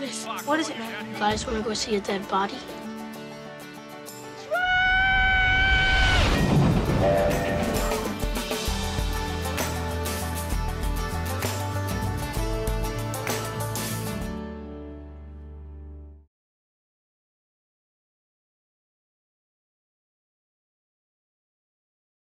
What is it, man? Guys, wanna go see a dead body?